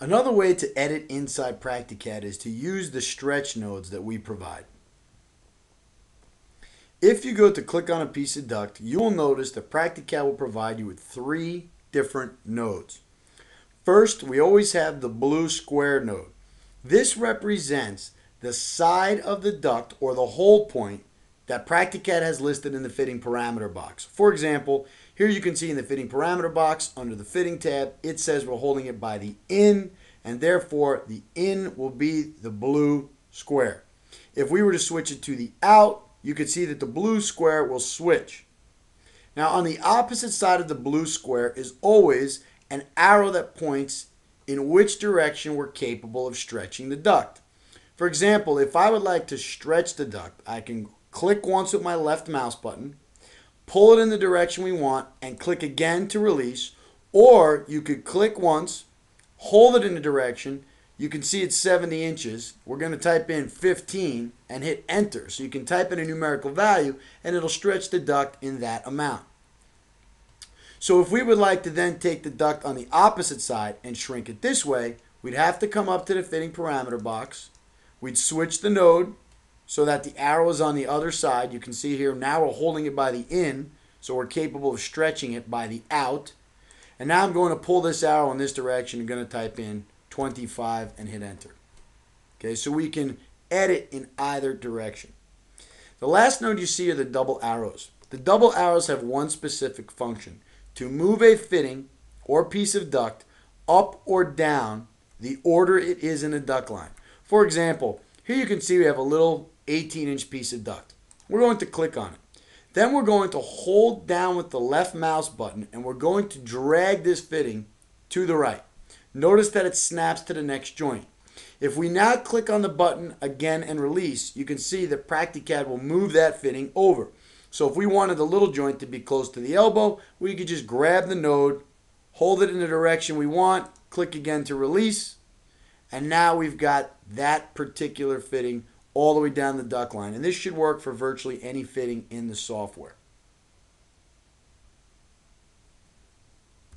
Another way to edit inside PractiCAD is to use the stretch nodes that we provide. If you go to click on a piece of duct, you will notice that PractiCAD will provide you with three different nodes. First, we always have the blue square node. This represents the side of the duct or the hole point that PractiCAD has listed in the fitting parameter box. For example, here you can see in the fitting parameter box under the fitting tab, it says we're holding it by the in and therefore the in will be the blue square. If we were to switch it to the out, you could see that the blue square will switch. Now on the opposite side of the blue square is always an arrow that points in which direction we're capable of stretching the duct. For example, if I would like to stretch the duct, I can click once with my left mouse button, pull it in the direction we want, and click again to release. Or you could click once, hold it in the direction. You can see it's 70 inches. We're going to type in 15 and hit enter. So you can type in a numerical value and it'll stretch the duct in that amount. So if we would like to then take the duct on the opposite side and shrink it this way, we'd have to come up to the fitting parameter box. We'd switch the node so that the arrow is on the other side. You can see here now we're holding it by the in, so we're capable of stretching it by the out. And now I'm going to pull this arrow in this direction. I'm going to type in 25 and hit enter. Okay, so we can edit in either direction. The last node you see are the double arrows. The double arrows have one specific function, to move a fitting or piece of duct up or down the order it is in a duct line. For example, here you can see we have a little 18 inch piece of duct. We're going to click on it. Then we're going to hold down with the left mouse button and we're going to drag this fitting to the right. Notice that it snaps to the next joint. If we now click on the button again and release, you can see that PractiCAD will move that fitting over. So if we wanted the little joint to be close to the elbow, we could just grab the node, hold it in the direction we want, click again to release, and now we've got that particular fitting all the way down the duct line. And this should work for virtually any fitting in the software.